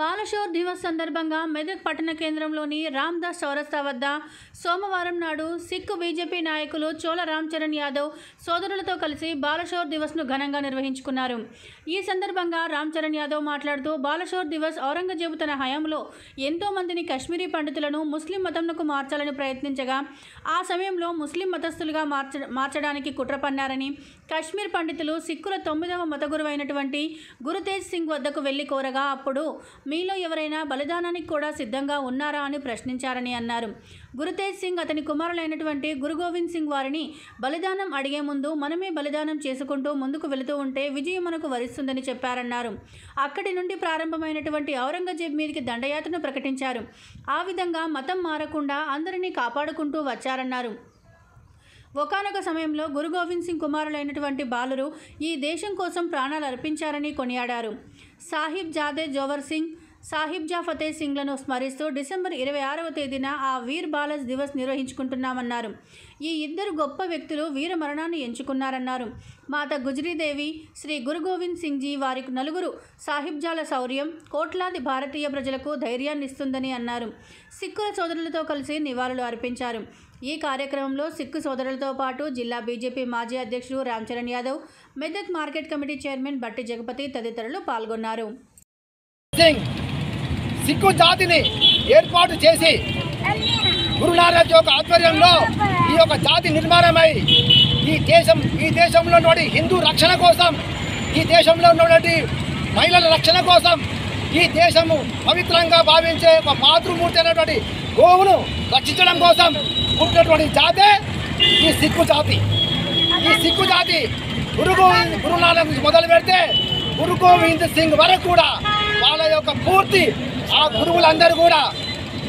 బాలశోర్ దివస్ సందర్భంగా మెదక్ పట్టణ కేంద్రంలోని రామ్దాస్ చౌరస్తా వద్ద సోమవారం నాడు సిక్కు బీజేపీ నాయకులు చోళ రామ్ చరణ్ యాదవ్ సోదరులతో కలిసి బాలశోర్ దివస్ను ఘనంగా నిర్వహించుకున్నారు. ఈ సందర్భంగా రామ్ చరణ్ యాదవ్ మాట్లాడుతూ బాలశోర్ దివస్ ఔరంగజేబు తన హయాంలో ఎంతో మందిని కశ్మీరీ పండితులను ముస్లిం మతంకు మార్చాలని ప్రయత్నించగా ఆ సమయంలో ముస్లిం మతస్థులుగా మార్చ మార్చడానికి కుట్ర పన్నారని కశ్మీర్ పండితులు సిక్కుల తొమ్మిదవ మత గురువైనటువంటి గురుతేజ్ సింగ్ వద్దకు వెళ్ళి కోరగా అప్పుడు మీలో ఎవరైనా బలిదానానికి కూడా సిద్ధంగా ఉన్నారా అని ప్రశ్నించారని అన్నారు. గురుతేజ్ సింగ్ అతని కుమారులైనటువంటి గురు గోవింద్ సింగ్ వారిని బలిదానం అడిగే ముందు మనమే బలిదానం చేసుకుంటూ ముందుకు వెళుతూ ఉంటే విజయం మనకు వరిస్తుందని చెప్పారన్నారు. అక్కడి నుండి ప్రారంభమైనటువంటి ఔరంగజేబ్ మీదికి దండయాత్రను ప్రకటించారు. ఆ విధంగా మతం మారకుండా అందరినీ కాపాడుకుంటూ వచ్చారన్నారు. ఒకనొక సమయంలో గురు గోవింద్ సింగ్ కుమారులైనటువంటి బాలురు ఈ దేశం కోసం ప్రాణాలు అర్పించారని కొనియాడారు. సాహిబ్ జాదే జోవర్ సింగ్ సాహిబ్ జా ఫతే సింగ్లను స్మరిస్తూ డిసెంబర్ ఇరవై ఆరవ తేదీన ఆ వీర్ బాలస్ దివస్ నిర్వహించుకుంటున్నామన్నారు. ఈ ఇద్దరు గొప్ప వ్యక్తులు వీర మరణాన్ని ఎంచుకున్నారన్నారు. మాత గుజరీదేవి శ్రీ గురు గోవింద్ సింగ్ జీ వారి నలుగురు సాహిబ్జాల శౌర్యం కోట్లాది భారతీయ ప్రజలకు ధైర్యాన్ని ఇస్తుందని అన్నారు. సిక్కుల సోదరులతో కలిసి నివాళులు అర్పించారు. ఈ కార్యక్రమంలో సిక్కు సోదరులతో పాటు జిల్లా బీజేపీ మాజీ అధ్యక్షుడు Ramcharan Yadav Medak market committee chairman Bhatti Jagapati తదితరులు పాల్గొన్నారు. సింగ్ సిక్కు జాతిని ఏర్పాటు చేసి గురునానక్ యొక్క ఆధ్వర్యంలో ఈ యొక్క జాతి నిర్మాణమై ఈ దేశం ఈ దేశంలో ఉన్నటువంటి హిందూ రక్షణ కోసం ఈ దేశంలో ఉన్నటువంటి మహిళల రక్షణ కోసం ఈ దేశము పవిత్రంగా భావించే ఒక మాతృమూర్తి అయినటువంటి గోవును రక్షించడం కోసం పుట్టినటువంటి జాతే ఈ సిక్కు జాతి. ఈ సిక్కు జాతి గురు గురునానక్ మొదలు పెడితే గురు గోవింద్ సింగ్ వరకు కూడా వాళ్ళ యొక్క పూర్తి ఆ గురువులందరూ కూడా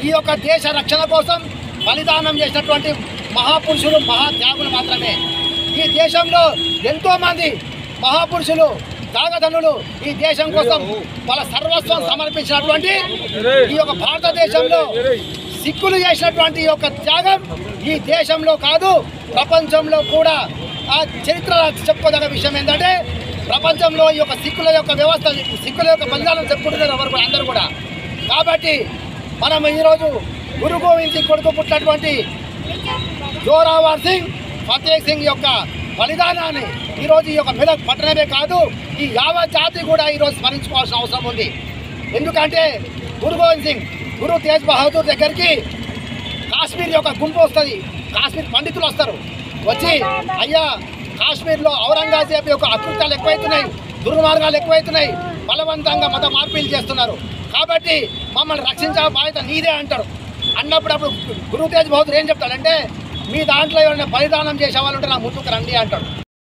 ఈ యొక్క దేశ రక్షణ కోసం బలిదానం చేసినటువంటి మహాపురుషులు మహాత్యాగులు మాత్రమే. ఈ దేశంలో ఎంతోమంది మహాపురుషులు త్యాగధనులు ఈ దేశం కోసం వాళ్ళ సర్వస్వం సమర్పించినటువంటి ఈ యొక్క భారతదేశంలో సిక్కులు చేసినటువంటి ఈ యొక్క త్యాగం ఈ దేశంలో కాదు ప్రపంచంలో కూడా ఆ చరిత్ర చెప్పుకోదగ్గ విషయం ఏంటంటే ప్రపంచంలో ఈ యొక్క సిక్కుల యొక్క వ్యవస్థ సిక్కుల యొక్క బలిదానం చెప్పుకుంటున్నారు ఎవరు అందరూ కూడా. కాబట్టి మనం ఈరోజు గురు గోవింద్ సింగ్ కొడుకు పుట్టినటువంటి జోరావర్ సింగ్ ఫతేహ్ సింగ్ యొక్క బలిదానాన్ని ఈరోజు ఈ యొక్క మెదక్ పట్టణమే కాదు ఈ యావత్ జాతి కూడా ఈరోజు స్మరించుకోవాల్సిన అవసరం ఉంది. ఎందుకంటే గురు గోవింద్ సింగ్ గురు తేజ్ బహదూర్ దగ్గరికి కాశ్మీర్ యొక్క గుంపు వస్తుంది. కాశ్మీర్ పండితులు వస్తారు. వచ్చి అయ్యా కాశ్మీర్లో ఔరంగజేబ్ యొక్క అకృత్యాలు ఎక్కువైతున్నాయి దుర్మార్గాలు ఎక్కువైతున్నాయి బలవంతంగా మత మార్పులు చేస్తున్నారు. కాబట్టి మమ్మల్ని రక్షించే బాధ్యత నీదే అంటారు. అన్నప్పుడు అప్పుడు గురు బహదూర్ ఏం చెప్తాడంటే మీ దాంట్లో ఎవరైనా బలిదానం చేసే వాళ్ళు ఉంటే నా ముందుకు రండి అంటాడు.